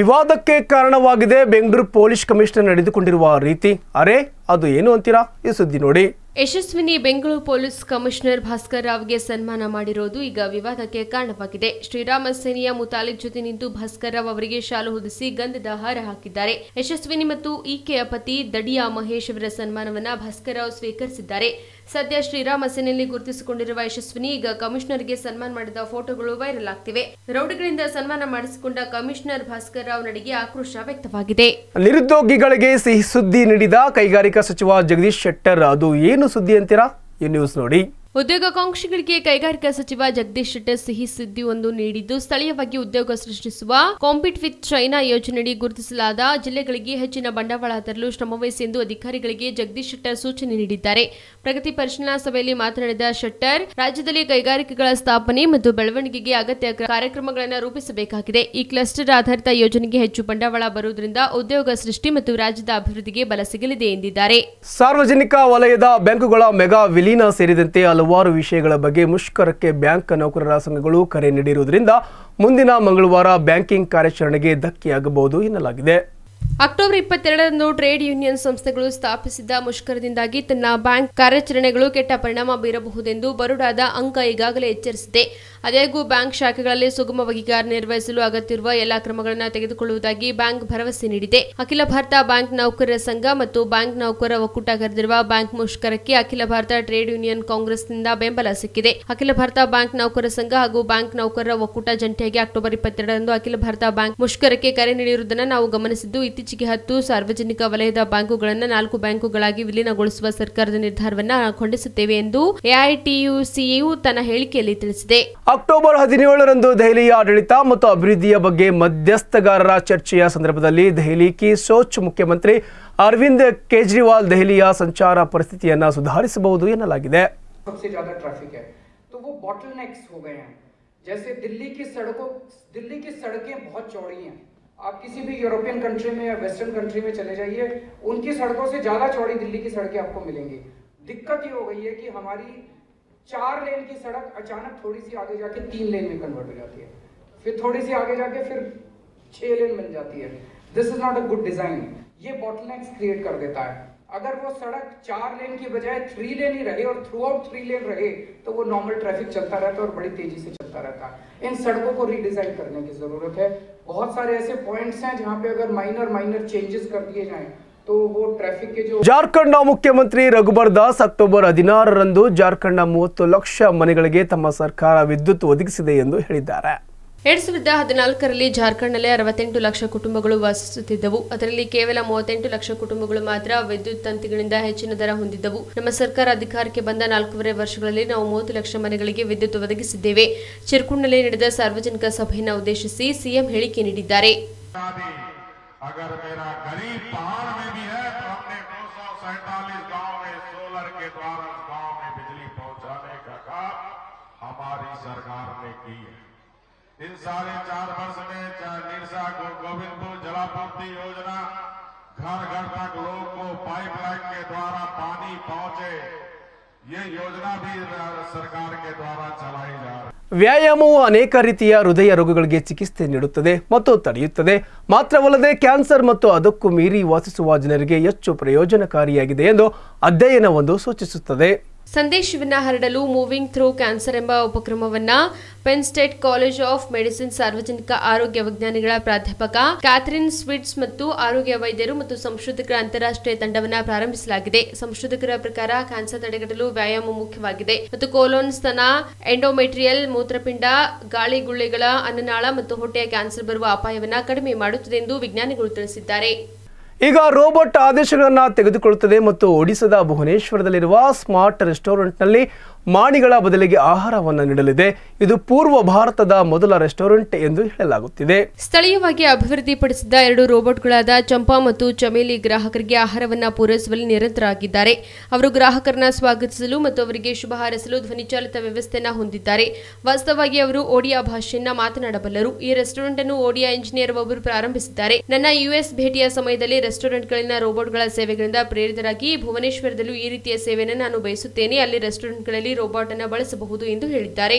ವಿವಾದಕ್ಕೆ ಕಾರಣವಾಗಿದೆ. ಬೆಂಗಳೂರು ಪೊಲೀಸ್ ಕಮಿಷನರ್ ನಡೆದುಕೊಂಡಿರುವ ರೀತಿ. ಅರೆ, ಅದು ಏನು ಅಂತೀರಾ? ಈ ಸುದ್ದಿ ನೋಡಿ. ಯಶಸ್ವಿನಿ ಬೆಂಗಳೂರು ಪೊಲೀಸ್ ಕಮಿಷನರ್ ಭಾಸ್ಕರ್ ರಾವ್ಗೆ ಸನ್ಮಾನ ಮಾಡಿರೋದು ಈಗ ವಿವಾದಕ್ಕೆ ಕಾರಣವಾಗಿದೆ. ಶ್ರೀರಾಮ ಸೇನೆಯ ಮುತಾಲಿಕ್ ಜೊತೆ ನಿಂತು ಭಾಸ್ಕರ್ ರಾವ್ ಅವರಿಗೆ ಶಾಲು ಹೊದಿಸಿ ಗಂಧದ ಹಾರ ಹಾಕಿದ್ದಾರೆ. ಯಶಸ್ವಿನಿ ಮತ್ತು ಈಕೆಯ ಪತಿ ದಡಿಯಾ ಮಹೇಶ್ ಅವರ ಸನ್ಮಾನವನ್ನ ಭಾಸ್ಕರ್ ರಾವ್ ಸ್ವೀಕರಿಸಿದ್ದಾರೆ. ಸದ್ಯ ಶ್ರೀರಾಮ ಸೇನೆಯಲ್ಲಿ ಗುರುತಿಸಿಕೊಂಡಿರುವ ಯಶಸ್ವಿನಿ ಈಗ ಕಮಿಷನರ್ಗೆ ಸನ್ಮಾನ ಮಾಡಿದ ಫೋಟೋಗಳು ವೈರಲ್ ಆಗ್ತಿವೆ. ರೌಡಿಗಳಿಂದ ಸನ್ಮಾನ ಮಾಡಿಸಿಕೊಂಡ ಕಮಿಷನರ್ ಭಾಸ್ಕರ್ ರಾವ್ ನಡಿಗೆ ಆಕ್ರೋಶ ವ್ಯಕ್ತವಾಗಿದೆ. ನಿರುದ್ಯೋಗಿಗಳಿಗೆ ಸಿಹಿ ಸುದ್ದಿ ನೀಡಿದ ಕೈಗಾರಿಕಾ ಸಚಿವ ಜಗದೀಶ್ ಶೆಟ್ಟರ್, ಅದು ಏನು ಸುದ್ದಿ ಅಂತೀರಾ? ಈ ನ್ಯೂಸ್ ನೋಡಿ. ಉದ್ಯೋಗಾಕಾಂಕ್ಷಿಗಳಿಗೆ ಕೈಗಾರಿಕಾ ಸಚಿವ ಜಗದೀಶ್ ಶೆಟ್ಟರ್ ಸಿಹಿ ಸುದ್ದಿ ಒಂದು ನೀಡಿದ್ದು ಸ್ಥಳೀಯವಾಗಿ ಉದ್ಯೋಗ ಸೃಷ್ಟಿಸುವ ಕಾಂಪಿಟ್ ವಿತ್ ಚೈನಾ ಯೋಜನೆಯಡಿ ಗುರುತಿಸಲಾದ ಜಿಲ್ಲೆಗಳಿಗೆ ಹೆಚ್ಚಿನ ಬಂಡವಾಳ ತರಲು ಶ್ರಮವಹಿಸಿ ಎಂದು ಅಧಿಕಾರಿಗಳಿಗೆ ಜಗದೀಶ್ ಶೆಟ್ಟರ್ ಸೂಚನೆ ನೀಡಿದ್ದಾರೆ. ಪ್ರಗತಿ ಪರಿಶೀಲನಾ ಸಭೆಯಲ್ಲಿ ಮಾತನಾಡಿದ ಶೆಟ್ಟರ್, ರಾಜ್ಯದಲ್ಲಿ ಕೈಗಾರಿಕೆಗಳ ಸ್ಥಾಪನೆ ಮತ್ತು ಬೆಳವಣಿಗೆಗೆ ಅಗತ್ಯ ಕಾರ್ಯಕ್ರಮಗಳನ್ನು ರೂಪಿಸಬೇಕಾಗಿದೆ. ಈ ಕ್ಲಸ್ಟರ್ ಆಧಾರಿತ ಯೋಜನೆಗೆ ಹೆಚ್ಚು ಬಂಡವಾಳ ಬರುವುದರಿಂದ ಉದ್ಯೋಗ ಸೃಷ್ಟಿ ಮತ್ತು ರಾಜ್ಯದ ಅಭಿವೃದ್ಧಿಗೆ ಬಲ ಸಿಗಲಿದೆ ಎಂದಿದ್ದಾರೆ. ಸಾರ್ವಜನಿಕ ವಲಯದ ಬ್ಯಾಂಕುಗಳ ಮೆಗಾ ವಿಲೀನ ಸೇರಿದಂತೆ ಹಲವಾರು ವಿಷಯಗಳ ಬಗ್ಗೆ ಮುಷ್ಕರಕ್ಕೆ ಬ್ಯಾಂಕ್ ನೌಕರರ ಸಂಘಗಳು ಕರೆ ನೀಡಿರುವುದರಿಂದ ಮುಂದಿನ ಮಂಗಳವಾರ ಬ್ಯಾಂಕಿಂಗ್ ಕಾರ್ಯಾಚರಣೆಗೆ ಧಕ್ಕೆಯಾಗಬಹುದು ಎನ್ನಲಾಗಿದೆ. ಅಕ್ಟೋಬರ್ ಇಪ್ಪತ್ತೆರಡರಂದು ಟ್ರೇಡ್ ಯೂನಿಯನ್ ಸಂಸ್ಥೆಗಳು ಸ್ಥಾಪಿಸಿದ್ದ ಮುಷ್ಕರದಿಂದಾಗಿ ತನ್ನ ಬ್ಯಾಂಕ್ ಕಾರ್ಯಾಚರಣೆಗಳು ಕೆಟ್ಟ ಪರಿಣಾಮ ಬೀರಬಹುದೆಂದು ಬರೋಡಾದ ಅಂಕ ಈಗಾಗಲೇ ಎಚ್ಚರಿಸಿದೆ. ಅದೇಗೂ ಬ್ಯಾಂಕ್ ಶಾಖೆಗಳಲ್ಲಿ ಸುಗಮವಾಗಿ ಕಾರ್ಯನಿರ್ವಹಿಸಲು ಅಗತ್ಯವಿರುವ ಎಲ್ಲಾ ಕ್ರಮಗಳನ್ನು ತೆಗೆದುಕೊಳ್ಳುವುದಾಗಿ ಬ್ಯಾಂಕ್ ಭರವಸೆ ನೀಡಿದೆ. ಅಖಿಲ ಭಾರತ ಬ್ಯಾಂಕ್ ನೌಕರರ ಸಂಘ ಮತ್ತು ಬ್ಯಾಂಕ್ ನೌಕರರ ಒಕ್ಕೂಟ ಕರೆದಿರುವ ಬ್ಯಾಂಕ್ ಮುಷ್ಕರಕ್ಕೆ ಅಖಿಲ ಭಾರತ ಟ್ರೇಡ್ ಯೂನಿಯನ್ ಕಾಂಗ್ರೆಸ್ನಿಂದ ಬೆಂಬಲ ಸಿಕ್ಕಿದೆ. ಅಖಿಲ ಭಾರತ ಬ್ಯಾಂಕ್ ನೌಕರರ ಸಂಘ ಹಾಗೂ ಬ್ಯಾಂಕ್ ನೌಕರರ ಒಕ್ಕೂಟ ಜಂಟಿಯಾಗಿ ಅಕ್ಟೋಬರ್ ಇಪ್ಪತ್ತೆರಡರಂದು ಅಖಿಲ ಭಾರತ ಬ್ಯಾಂಕ್ ಮುಷ್ಕರಕ್ಕೆ ಕರೆ ನೀಡಿರುವುದನ್ನು ನಾವು ಗಮನಿಸಿದ್ದು ಇತ್ತೀಚೆಗೆ ಹತ್ತು ಸಾರ್ವಜನಿಕ ವಲಯದ ಬ್ಯಾಂಕುಗಳನ್ನು ನಾಲ್ಕು ಬ್ಯಾಂಕುಗಳಾಗಿ ವಿಲೀನಗೊಳಿಸುವ ಸರ್ಕಾರದ ನಿರ್ಧಾರವನ್ನು ಖಂಡಿಸುತ್ತೇವೆ ಎಂದು ಎಐಟಿಯುಸಿಯು ತನ್ನ ಹೇಳಿಕೆಯಲ್ಲಿ ತಿಳಿಸಿದೆ ಅಕ್ಟೋಬರ್ ಹದಿನೇಳರಂದು ದೆಹಲಿಯ ಆಡಳಿತ ಮತ್ತು ಅಭಿವೃದ್ಧಿಯ ಬಗ್ಗೆ ಮಧ್ಯಸ್ಥಗಾರರ ಚರ್ಚೆಯ ಸಂದರ್ಭದಲ್ಲಿ ದೆಹಲಿ ಕಿ ಸೋಚ್ ಮುಖ್ಯಮಂತ್ರಿ ಅರವಿಂದ್ ಕೇಜ್ರಿವಾಲ್ ದೆಹಲಿಯ ಸಂಚಾರ ಪರಿಸ್ಥಿತಿಯನ್ನ ಸುಧಾರಿಸಬಹುದು ಎನ್ನಲಾಗಿದೆ सबसे ज्यादा ट्रैफिक है तो वो बॉटलनेक्स हो गए हैं जैसे दिल्ली की सड़कों दिल्ली की सड़कें बहुत चौड़ी हैं आप किसी भी यूरोपियन कंट्री में या वेस्टर्न कंट्री में चले जाइए, उनकी सड़कों से ज़्यादा चौड़ी दिल्ली की सड़कें आपको मिलेंगी। दिक्कत ये हो गई है कि हमारी चार लेन की सड़क अचानक थोड़ी सी आगे जाके तीन लेन में कन्वर्ट हो जाती है। फिर थोड़ी सी आगे जाके फिर छः लेन बन जाती है। This is not a good design ये बॉटलनेक्स क्रिएट कर देता है। अगर वो सड़क चार लेन की बजाय थ्री लेन ही रहे और थ्रू आउट थ्री लेन रहे तो वो नॉर्मल ट्रैफिक चलता रहता है और बड़ी तेजी से चलता रहता है इन सड़कों को रीडिजाइन करने की जरूरत है बहुत सारे ऐसे पॉइंट्स हैं जहाँ पे अगर माइनर माइनर चेंजेस कर दिए जाएं तो वो ट्रैफिक के जो ಜಾರ್ಖಂಡ್ನ ಮುಖ್ಯಮಂತ್ರಿ ರಘುಬರ್ ದಾಸ್ ಅಕ್ಟೋಬರ್ ಹದಿನಾರರಂದು ಜಾರ್ಖಂಡ್ನ ಮೂವತ್ತು ಲಕ್ಷ ಮನೆಗಳಿಗೆ ತಮ್ಮ ಸರ್ಕಾರ ವಿದ್ಯುತ್ ಒದಗಿಸಿದೆ ಎಂದು ಹೇಳಿದ್ದಾರೆ ಎರಡ್ ಸಾವಿರದ ಹದಿನಾಲ್ಕರಲ್ಲಿ ಜಾರ್ಖಂಡ್ನಲ್ಲಿ ಅರವತ್ತೆಂಟು ಲಕ್ಷ ಕುಟುಂಬಗಳು ವಾಸಿಸುತ್ತಿದ್ದವು. ಅದರಲ್ಲಿ ಕೇವಲ ಮೂವತ್ತೆಂಟು ಲಕ್ಷ ಕುಟುಂಬಗಳು ಮಾತ್ರ ವಿದ್ಯುತ್ ತಂತಿಗಳಿಂದ ಹೆಚ್ಚಿನ ದರ ಹೊಂದಿದ್ದವು. ನಮ್ಮ ಸರ್ಕಾರ ಅಧಿಕಾರಕ್ಕೆ ಬಂದ ನಾಲ್ಕೂವರೆ ವರ್ಷಗಳಲ್ಲಿ ನಾವು ಮೂವತ್ತು ಲಕ್ಷ ಮನೆಗಳಿಗೆ ವಿದ್ಯುತ್ ಒದಗಿಸಿದ್ದೇವೆ. ಚಿರ್ಕುಂಡ್ನಲ್ಲಿ ನಡೆದ ಸಾರ್ವಜನಿಕ ಸಭೆಯನ್ನು ಉದ್ದೇಶಿಸಿ ಸಿಎಂ ಹೇಳಿಕೆ ನೀಡಿದ್ದಾರೆ. ಸರ್ಕಾರ इन साढ़े चार वर्ष में चाहे निरसा गो- गोविंदपुर जलापूर्ति योजना घर घर तक लोग को पाइपलाइन के द्वारा पानी पहुंचे ये योजना भी र- सरकार के द्वारा चलाई जा रही है ವ್ಯಾಯಾಮವು ಅನೇಕ ರೀತಿಯ ಹೃದಯ ರೋಗಗಳಿಗೆ ಚಿಕಿತ್ಸೆ ನೀಡುತ್ತದೆ ಮತ್ತು ತಡೆಯುತ್ತದೆ ಮಾತ್ರವಲ್ಲದೆ ಕ್ಯಾನ್ಸರ್ ಮತ್ತು ಅದಕ್ಕೂ ಮೀರಿ ವಾಸಿಸುವ ಜನರಿಗೆ ಹೆಚ್ಚು ಪ್ರಯೋಜನಕಾರಿಯಾಗಿದೆ ಎಂದು ಅಧ್ಯಯನವೊಂದು ಸೂಚಿಸುತ್ತದೆ ಸಂದೇಶವನ್ನ ಹರಡಲು ಮೂವಿಂಗ್ ಥ್ರೂ ಕ್ಯಾನ್ಸರ್ ಎಂಬ ಉಪಕ್ರಮವನ್ನ Penn State college of medicine ಸಾರ್ವಜನಿಕ ಆರೋಗ್ಯ ವಿಜ್ಞಾನಿಗಳ ಪ್ರಾಧ್ಯಾಪಕ ಕ್ಯಾಥರಿನ್ ಸ್ವಿಟ್ಸ್ ಮತ್ತು ಆರೋಗ್ಯ ವೈದ್ಯರು ಮತ್ತು ಸಂಶೋಧಕರ ಅಂತಾರಾಷ್ಟ್ರೀಯ ತಂಡವನ್ನು ಪ್ರಾರಂಭಿಸಲಾಗಿದೆ. ಸಂಶೋಧಕರ ಪ್ರಕಾರ ಕ್ಯಾನ್ಸರ್ ತಡೆಗಟ್ಟಲು ವ್ಯಾಯಾಮ ಮುಖ್ಯವಾಗಿದೆ ಮತ್ತು ಕೋಲೋನ್ ಸ್ತನ ಎಂಡೋಮೆಟ್ರಿಯಲ್ ಮೂತ್ರಪಿಂಡ, ಗಾಳಿಗುಳ್ಳೆಗಳ ಅನ್ನನಾಳ ಮತ್ತು ಹೊಟ್ಟೆಯ ಕ್ಯಾನ್ಸರ್ ಬರುವ ಅಪಾಯವನ್ನು ಕಡಿಮೆ ಮಾಡುತ್ತದೆ ಎಂದು ವಿಜ್ಞಾನಿಗಳು ತಿಳಿಸಿದ್ದಾರೆ. ಈಗ ರೋಬೋಟ್ ಆದೇಶಗಳನ್ನು ತೆಗೆದುಕೊಳ್ಳುತ್ತದೆ ಮತ್ತು ಒಡಿಶಾದ ಭುವನೇಶ್ವರದಲ್ಲಿರುವ ಸ್ಮಾರ್ಟ್ ರೆಸ್ಟೋರೆಂಟ್ನಲ್ಲಿ ಮಾಣಿಗಳ ಬದಲಿಗೆ ಆಹಾರವನ್ನು ನೀಡಲಿದೆ. ಇದು ಪೂರ್ವ ಭಾರತದ ಮೊದಲ ರೆಸ್ಟೋರೆಂಟ್ ಎಂದು ಹೇಳಲಾಗುತ್ತಿದೆ. ಸ್ಥಳೀಯವಾಗಿ ಅಭಿವೃದ್ಧಿಪಡಿಸಿದ ಎರಡು ರೋಬೋಟ್ಗಳಾದ ಚಂಪಾ ಮತ್ತು ಚಮೇಲಿ ಗ್ರಾಹಕರಿಗೆ ಆಹಾರವನ್ನು ಪೂರೈಸುವಲ್ಲಿ ನಿರಂತರ ಆಗಿದ್ದಾರೆ ಅವರು ಗ್ರಾಹಕರನ್ನ ಸ್ವಾಗತಿಸಲು ಮತ್ತು ಅವರಿಗೆ ಶುಭ ಹಾರೈಸಲು ಧ್ವನಿಚಾಲಿತ ವ್ಯವಸ್ಥೆಯನ್ನು ಹೊಂದಿದ್ದಾರೆ. ವಾಸ್ತವವಾಗಿ ಅವರು ಒಡಿಯಾ ಭಾಷೆಯನ್ನ ಮಾತನಾಡಬಲ್ಲರು. ಈ ರೆಸ್ಟೋರೆಂಟ್ ಅನ್ನು ಒಡಿಯಾ ಇಂಜಿನಿಯರ್ ಒಬ್ಬರು ಪ್ರಾರಂಭಿಸಿದ್ದಾರೆ. ನನ್ನ ಯುಎಸ್ ಭೇಟಿಯ ಸಮಯದಲ್ಲಿ ರೆಸ್ಟೋರೆಂಟ್ಗಳಲ್ಲಿನ ರೋಬೋಟ್ಗಳ ಸೇವೆಗಳಿಂದ ಪ್ರೇರಿತರಾಗಿ ಭುವನೇಶ್ವರದಲ್ಲೂ ಈ ರೀತಿಯ ಸೇವೆಯನ್ನು ನಾನು ಬಯಸುತ್ತೇನೆ. ಅಲ್ಲಿ ರೆಸ್ಟೋರೆಂಟ್ಗಳಲ್ಲಿ ರೋಬೋಟ್ ಅನ್ನು ಬಳಸಬಹುದು ಎಂದು ಹೇಳಿದ್ದಾರೆ.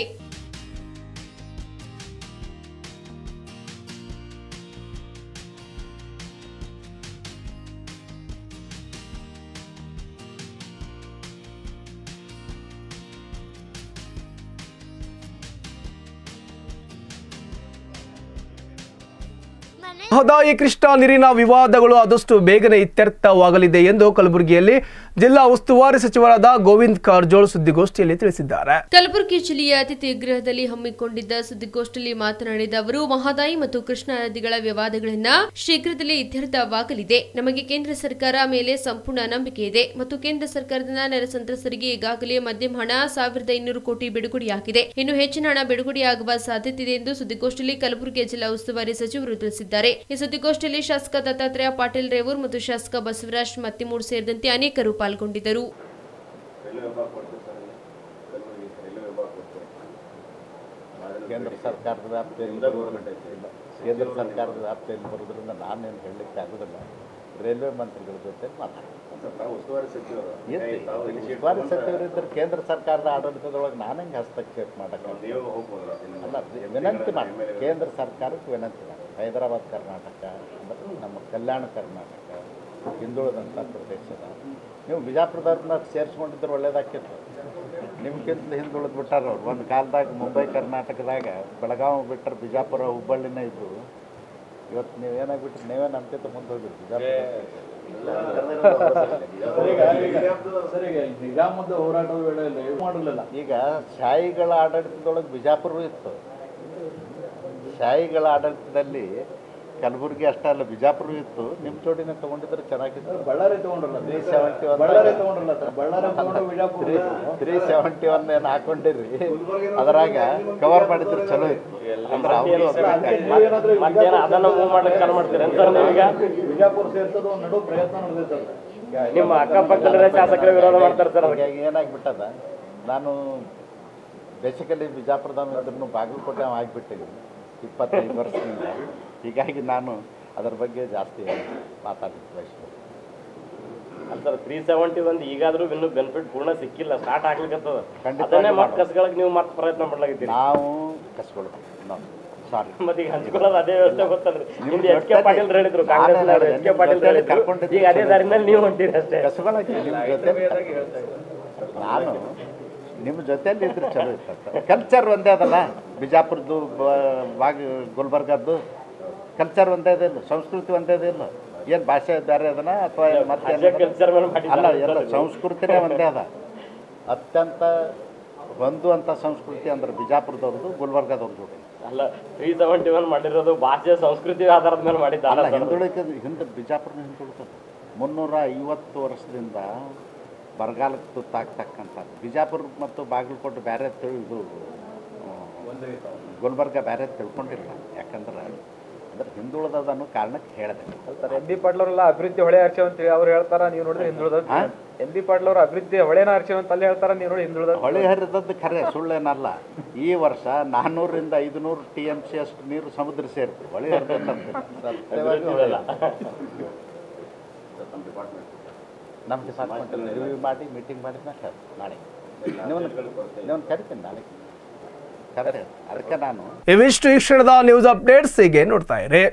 ಮಹದಾಯಿ ಕೃಷ್ಣಾ ನೀರಿನ ವಿವಾದಗಳು ಆದಷ್ಟು ಬೇಗನೆ ಇತ್ಯರ್ಥವಾಗಲಿದೆ ಎಂದು ಕಲಬುರಗಿಯಲ್ಲಿ ಜಿಲ್ಲಾ ಉಸ್ತುವಾರಿ ಸಚಿವರಾದ ಗೋವಿಂದ್ ಕಾರಜೋಳ್ ಸುದ್ದಿಗೋಷ್ಠಿಯಲ್ಲಿ ತಿಳಿಸಿದ್ದಾರೆ. ಕಲಬುರಗಿ ಜಿಲ್ಲೆಯ ಅತಿಥಿ ಗೃಹದಲ್ಲಿ ಹಮ್ಮಿಕೊಂಡಿದ್ದ ಸುದ್ದಿಗೋಷ್ಠಿಯಲ್ಲಿ ಮಾತನಾಡಿದ ಅವರು, ಮಹದಾಯಿ ಮತ್ತು ಕೃಷ್ಣಾ ನದಿಗಳ ವಿವಾದಗಳನ್ನ ಶೀಘ್ರದಲ್ಲೇ ಇತ್ಯರ್ಥವಾಗಲಿದೆ. ನಮಗೆ ಕೇಂದ್ರ ಸರ್ಕಾರ ಮೇಲೆ ಸಂಪೂರ್ಣ ನಂಬಿಕೆ ಇದೆ ಮತ್ತು ಕೇಂದ್ರ ಸರ್ಕಾರದಿಂದ ನೆರೆ ಸಂತ್ರಸ್ತರಿಗೆ ಈಗಾಗಲೇ ಮಧ್ಯಮ ಹಣ ಸಾವಿರದ ಇನ್ನೂರು ಕೋಟಿ ಬಿಡುಗಡೆಯಾಗಿದೆ ಇನ್ನು ಹೆಚ್ಚಿನ ಹಣ ಬಿಡುಗಡೆಯಾಗುವ ಸಾಧ್ಯತೆ ಇದೆ ಎಂದು ಸುದ್ದಿಗೋಷ್ಠಿಯಲ್ಲಿ ಕಲಬುರಗಿ ಜಿಲ್ಲಾ ಉಸ್ತುವಾರಿ ಸಚಿವರು ತಿಳಿಸಿದ್ದಾರೆ. ಈ ಸುದ್ದಿಗೋಷ್ಠಿಯಲ್ಲಿ ಶಾಸಕ ದತ್ತಾತ್ರೇಯ ಪಾಟೀಲ್ ರೇವೂರ್ ಮತ್ತು ಶಾಸಕ ಬಸವರಾಜ್ ಮತ್ತಿಮೂಡ್ ಸೇರಿದಂತೆ ಅನೇಕರು ಪಾಲ್ಗೊಂಡಿದ್ದರು. ಕೇಂದ್ರ ಸರ್ಕಾರದ ವ್ಯಾಪ್ತಿಯಲ್ಲಿ ಕೇಂದ್ರ ಸರ್ಕಾರದ ವ್ಯಾಪ್ತಿಯಲ್ಲಿ ಬರೋದ್ರಿಂದ ನಾನೇನು ಹೇಳಲಿಕ್ಕೆ ಆಗೋದಿಲ್ಲ. ರೈಲ್ವೆ ಮಂತ್ರಿಗಳ ಜೊತೆ ಮಾತಾಡ್ತೀನಿ ಉಸ್ತುವಾರಿ ಸಚಿವರು ಉಸ್ತುವಾರಿ ಸಚಿವರಿದ್ದರೆ ಕೇಂದ್ರ ಸರ್ಕಾರದ ಆಡಳಿತದೊಳಗೆ ನಾನು ಹೆಂಗೆ ಹಸ್ತಕ್ಷೇಪ ಮಾಡೋಕ್ಕೆ ವಿನಂತಿ ಮಾಡಿ ಕೇಂದ್ರ ಸರ್ಕಾರಕ್ಕೆ ವಿನಂತಿ ಮಾಡಿ ಹೈದರಾಬಾದ್ ಕರ್ನಾಟಕ ಮತ್ತು ನಮ್ಮ ಕಲ್ಯಾಣ ಕರ್ನಾಟಕ ಹಿಂದುಳಿದಂಥ ಪ್ರದೇಶದ. ನೀವು ಬಿಜಾಪುರದವ್ರನ್ನ ಸೇರಿಸ್ಕೊಂಡಿದ್ರೆ ಒಳ್ಳೇದಾಕಿತ್ತು ನಿಮ್ಗಿಂತ ಹಿಂದುಳಿದು ಬಿಟ್ಟಾರ ಅವ್ರು. ಒಂದು ಕಾಲದಾಗ ಮುಂಬೈ ಕರ್ನಾಟಕದಾಗ ಬೆಳಗಾವಿ ಬಿಟ್ಟರೆ ಬಿಜಾಪುರ ಹುಬ್ಬಳ್ಳಿನ ಇದ್ದು ಇವತ್ತು ನೀವು ಏನಾಗ್ಬಿಟ್ರಿ? ನೀವೇ ನಮ್ಗಿಂತ ಮುಂದೆ ಹೋಗ್ಬಿಟ್ಟು ಬಿಜಾಪುರ ಈಗ ಶಾಹಿಗಳ ಆಡಳಿತದೊಳಗೆ ಬಿಜಾಪುರ ಇತ್ತು. ಶಾಹಿಗಳ ಆಡಳಿತದಲ್ಲಿ ಕಲಬುರಗಿ ಅಷ್ಟೇ ಅಲ್ಲ ಬಿಜಾಪುರ ಇತ್ತು. ನಿಮ್ಮ ಚೋಟಿನ ತಗೊಂಡಿದ್ರೆ ಚೆನ್ನಾಗಿತ್ತು. ಬಳ್ಳಾರಿ ತಗೊಂಡ್ರಲ್ಲ ತ್ರೀ ಸೆವೆಂಟಿ ಒನ್ ಬಳ್ಳಾರಿ ತಗೊಂಡ್ರಲ್ಲ ಸರ್. ಬಳ್ಳಾರಿ ತಗೊಂಡು ಬಿಜಾಪುರ. ತ್ರೀ ಸೆವೆಂಟಿ ಒನ್ ಏನು ಹಾಕೊಂಡಿರಿ? ಅದ್ರಾಗ ಕವರ್ ಮಾಡಿದ್ರೆ ಚಲೋ ಇತ್ತು. ಅಂದ್ರೆ ಅವರು ಅದನ್ನ ಮೂವ್ ಮಾಡ್ಲಿಕ್ಕೆ ಚಾಲು ಮಾಡ್ತೀರಿ? ಅಂತ ಬಿಜಾಪುರ ಸೇರ್ಸೋದು ಒಂದು ನಡು ಪ್ರಯತ್ನ ನಡೆದೈತೆ ನಿಮ್ಮ ಅಕ್ಕಪಕ್ಕದ ಶಾಸಕರ ವಿರೋಧ ಮಾಡ್ತಾರೆ ಸರ್ ಹಾಗಾಗಿ ಏನಾಗ್ಬಿಟ್ಟದ? ನಾನು ಬೇಸಿಕಲಿ ಬಿಜಾಪುರದ ಇದ್ರೂ ಬಾಗಲಕೋಟೆ ಆಗಿಬಿಟ್ಟಿದ್ದೀನಿ. ಇಪ್ಪತ್ತೈದು ವರ್ಷದಿಂದ. ಹೀಗಾಗಿ ನಾನು ಅದರ ಬಗ್ಗೆ ಜಾಸ್ತಿ ಮಾತಾಡಲಿಕ್ಕೆ ಬಯಸ್ತೀನಿ. ಸರ್ ತ್ರೀ ಸೆವೆಂಟಿ ಒಂದು ಈಗಾದರೂ ಇನ್ನೂ ಬೆನಿಫಿಟ್ ಪೂರ್ಣ ಸಿಕ್ಕಿಲ್ಲ ಸ್ಟಾರ್ಟ್ ಆಗ್ಲಿಕ್ಕತ್ತದ ಖಂಡಿತ ಅದನ್ನೇ ಮತ್ತೆ ಕಸ್ಗಳಕ್ಕೆ ನೀವು ಮತ್ತೆ ಪ್ರಯತ್ನ ಮಾಡ್ಲಾಗಿದ್ದೀರಿ. ನಾವು ಕಸ್ಕೊಳ್ಬೇಕು ನಾವು ಸಾರಿ ಮತ್ತೆ ಈಗ ಹಂಚ್ಕೊಳ್ಳೋದು ಅದೇ ವ್ಯವಸ್ಥೆ ಗೊತ್ತಲ್ರಿ. ನಿಮ್ದು ಎಚ್ ಕೆ ಪಾಟೀಲ್ ಹೇಳಿದ್ರು ಕಾಂಗ್ರೆಸ್ ಎಚ್ ಕೆ ಪಾಟೀಲ್ ಹೇಳಿದ್ರು. ಈಗ ಅದೇ ದಾರಿನಲ್ಲಿ ನೀವು ಹೊಂಟಿರಿ ಅಷ್ಟೇ. ಕಸ್ಕೊಳಕ್ಕೆ ನಿಮ್ಮ ಜೊತೆ. ನಾನು ನಿಮ್ಮ ಜೊತೆಯಲ್ಲಿ ಇದ್ರೆ ಚಲೋ ಇತ್ತು ಕಲ್ಚರ್ ಒಂದೇ ಅದಲ್ಲ. ಬಿಜಾಪುರದ್ದು ಬಾಗ ಗುಲ್ಬರ್ಗದ್ದು ಕಲ್ಚರ್ ಒಂದೇ ಅದಿಲ್ಲ. ಸಂಸ್ಕೃತಿ ಒಂದೇ ಅದಿಲ್ಲ. ಏನು ಭಾಷೆ ಬೇರೆ ಅದನ್ನ ಅಥವಾ ಮತ್ತೆ ಅಲ್ಲ ಎಲ್ಲ ಸಂಸ್ಕೃತಿನೇ ಒಂದೇ ಅದ. ಅತ್ಯಂತ ಹೊಂದುವಂಥ ಸಂಸ್ಕೃತಿ ಅಂದ್ರೆ ಬಿಜಾಪುರದವ್ರದ್ದು ಗುಲ್ಬರ್ಗದವ್ರದ್ದು ಅಲ್ಲ ತ್ರೀ ಸೆವೆಂಟಿ ಒನ್ ಮಾಡಿರೋದು ಭಾಷೆ ಸಂಸ್ಕೃತಿ ಆಧಾರದ ಮೇಲೆ ಮಾಡಿದ್ದ ಹಿಂದುಳಿಕೆ ಹಿಂದೆ ಬಿಜಾಪುರನ ಹಿಂದುಳಿತದೆ. ಮುನ್ನೂರ ಐವತ್ತು ವರ್ಷದಿಂದ ಬರಗಾಲಕ್ಕೆ ತುತ್ತಾಗ್ತಕ್ಕಂಥದ್ದು. ಬಿಜಾಪುರ ಮತ್ತು ಬಾಗಲಕೋಟೆ ಬೇರೆ ತಿಳಿ ಇದು ಗುಲ್ಬರ್ಗ ಬೇರೆ ತಿಳ್ಕೊಂಡಿಲ್ಲ. ಯಾಕಂದ್ರೆ ಅಂದ್ರೆ ಹಿಂದುಳಿದ ಅನ್ನೋ ಕಾರಣಕ್ಕೆ ಹೇಳಿದೆ. ಸರ್ ಎಂ ಬಿ ಪಾಟ್ಲವರೆಲ್ಲ ಅಭಿವೃದ್ಧಿ ಹೊಳೆ ಹರ್ಚೆ ಅಂತ ಹೇಳಿ ಅವ್ರು ಹೇಳ್ತಾರ ನೀವು ನೋಡಿದ್ರೆ ಹಿಂದುಳಿದ ಎಂ ಬಿ ಪಾಟ್ಲವ್ರ ಅಭಿವೃದ್ಧಿ ಹೊಳೆನ ಹರ್ಚೆ ಅಂತ ಅಲ್ಲಿ ಹೇಳ್ತಾರ ನೀವು ನೋಡಿ ಹಿಂದುಳಿದ ಹೊಳೆ ಹರಿದದ್ದು ಖರೆ ಸುಳ್ಳೇನಲ್ಲ. ಈ ವರ್ಷ ನಾನ್ನೂರರಿಂದ ಐದುನೂರು ಟಿ ಎಂ ಸಿ ಅಷ್ಟು ನೀರು ಸಮುದ್ರ ಸೇರಿತು. ಹೊಳೆ ಹರಿದಂತ ನಮ್ಮ ಡಿಪಾರ್ಟ್ಮೆಂಟ್ ರಿವ್ಯೂ ಮಾಡಿ ಮೀಟಿಂಗ್ ಮಾಡಿದ್ನ ನಾಳೆ. ನೀವು ಕರಿತೀನಿ ನಾಳೆ. ಕರೆ ಅದಕ್ಕೆ ನಾನು ಇವಿಷ್ಟು ಈ ಕ್ಷಣದ ನ್ಯೂಸ್ ಅಪ್ಡೇಟ್ಸ್ ಹೀಗೆ ನೋಡ್ತಾ ಇರಿ.